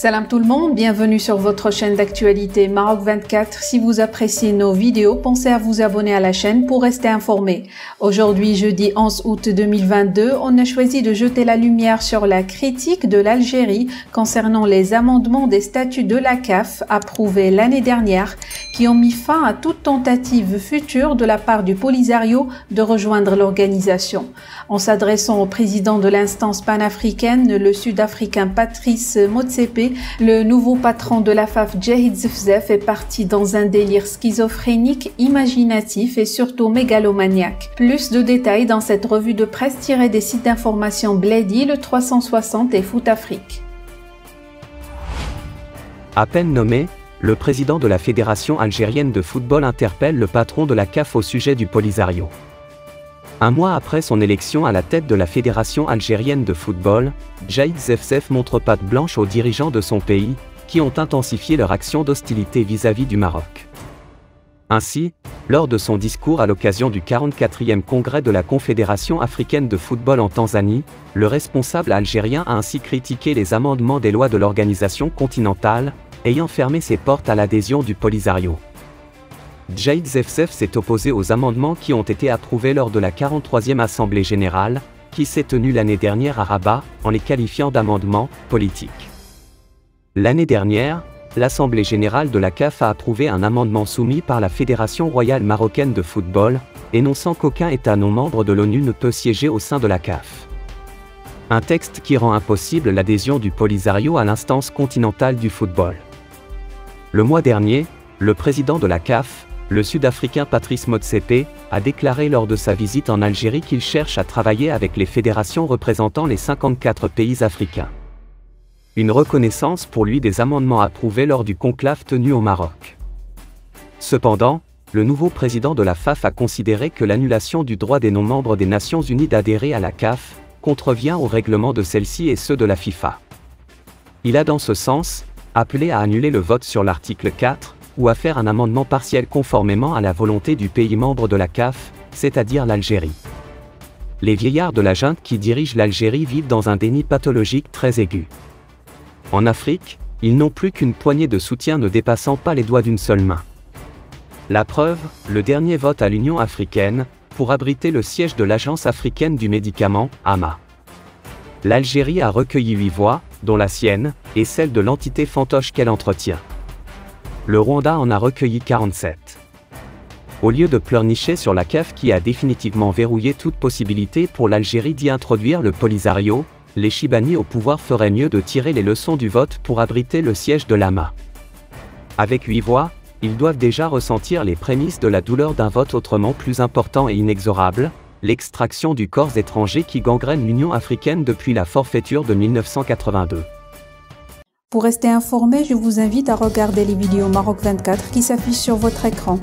Salam tout le monde, bienvenue sur votre chaîne d'actualité Maroc 24. Si vous appréciez nos vidéos, pensez à vous abonner à la chaîne pour rester informé. Aujourd'hui, jeudi 11 août 2022, on a choisi de jeter la lumière sur la critique de l'Algérie concernant les amendements des statuts de la CAF approuvés l'année dernière qui ont mis fin à toute tentative future de la part du Polisario de rejoindre l'organisation. En s'adressant au président de l'instance panafricaine, le sud-africain Patrice Motsepe, le nouveau patron de la FAF, Jahid Zefzef, est parti dans un délire schizophrénique, imaginatif et surtout mégalomaniaque. Plus de détails dans cette revue de presse tirée des sites d'information Blady, le 360 et Foot Afrique. À peine nommé, le président de la Fédération algérienne de football interpelle le patron de la CAF au sujet du Polisario. Un mois après son élection à la tête de la Fédération algérienne de football, Jaïd Zefzef montre patte blanche aux dirigeants de son pays, qui ont intensifié leur action d'hostilité vis-à-vis du Maroc. Ainsi, lors de son discours à l'occasion du 44e congrès de la Confédération africaine de football en Tanzanie, le responsable algérien a ainsi critiqué les amendements des lois de l'organisation continentale, ayant fermé ses portes à l'adhésion du Polisario. Jaïd Zefzef s'est opposé aux amendements qui ont été approuvés lors de la 43e Assemblée générale, qui s'est tenue l'année dernière à Rabat, en les qualifiant d'amendements politiques. L'année dernière, l'Assemblée générale de la CAF a approuvé un amendement soumis par la Fédération royale marocaine de football, énonçant qu'aucun État non membre de l'ONU ne peut siéger au sein de la CAF. Un texte qui rend impossible l'adhésion du Polisario à l'instance continentale du football. Le mois dernier, le président de la CAF, le Sud-Africain Patrice Motsepe, a déclaré lors de sa visite en Algérie qu'il cherche à travailler avec les fédérations représentant les 54 pays africains. Une reconnaissance pour lui des amendements approuvés lors du conclave tenu au Maroc. Cependant, le nouveau président de la FAF a considéré que l'annulation du droit des non-membres des Nations Unies d'adhérer à la CAF contrevient aux règlements de celle-ci et ceux de la FIFA. Il a dans ce sens appelé à annuler le vote sur l'article 4, ou à faire un amendement partiel conformément à la volonté du pays membre de la CAF, c'est-à-dire l'Algérie. Les vieillards de la junte qui dirigent l'Algérie vivent dans un déni pathologique très aigu. En Afrique, ils n'ont plus qu'une poignée de soutien ne dépassant pas les doigts d'une seule main. La preuve, le dernier vote à l'Union africaine, pour abriter le siège de l'Agence africaine du médicament, AMA. L'Algérie a recueilli huit voix, dont la sienne, et celle de l'entité fantoche qu'elle entretient le Rwanda en a recueilli 47. Au lieu de pleurnicher sur la CAF qui a définitivement verrouillé toute possibilité pour l'Algérie d'y introduire le Polisario, les Chibani au pouvoir feraient mieux de tirer les leçons du vote pour abriter le siège de l'AMA. Avec huit voix, ils doivent déjà ressentir les prémices de la douleur d'un vote autrement plus important et inexorable, l'extraction du corps étranger qui gangrène l'Union africaine depuis la forfaiture de 1982. Pour rester informé, je vous invite à regarder les vidéos Maroc 24 qui s'affichent sur votre écran.